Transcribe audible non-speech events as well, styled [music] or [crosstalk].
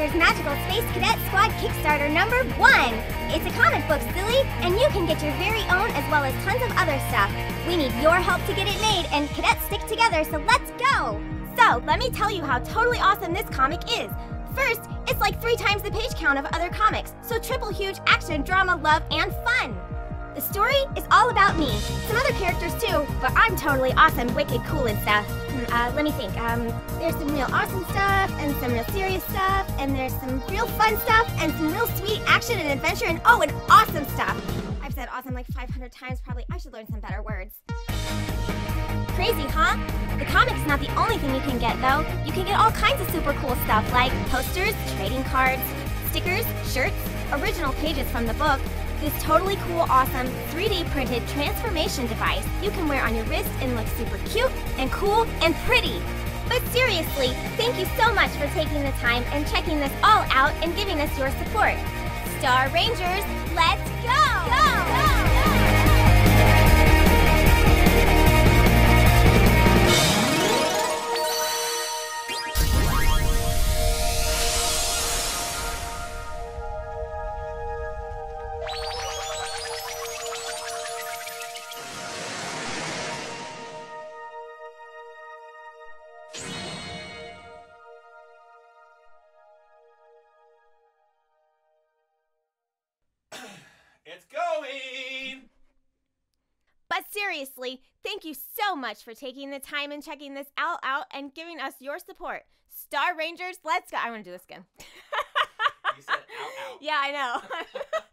Rangers Magical Space Cadet Squad Kickstarter number one. It's a comic book, silly, and you can get your very own as well as tons of other stuff. We need your help to get it made, and cadets stick together, so let's go! So, let me tell you how totally awesome this comic is. First, it's like three times the page count of other comics, so triple huge action, drama, love, and fun. The story is all about me. Some characters too, but I'm totally awesome, wicked cool and stuff. Hmm, Uh, let me think. Um, there's some real awesome stuff, and some real serious stuff, and there's some real fun stuff, and some real sweet action and adventure, and oh, and awesome stuff. I've said awesome like 500 times, probably. I should learn some better words. Crazy, huh? The comic's not the only thing you can get, though. You can get all kinds of super cool stuff like posters, trading cards, stickers, shirts, original pages from the book, this totally cool, awesome 3D printed transformation device you can wear on your wrist and look super cute and cool and pretty. But seriously, thank you so much for taking the time and checking this all out and giving us your support. Star Rangers, let's It's going! But seriously, thank you so much for taking the time and checking this all out and giving us your support. Star Rangers, let's go. I want to do this again. You said ow ow. [laughs] yeah, I know. [laughs]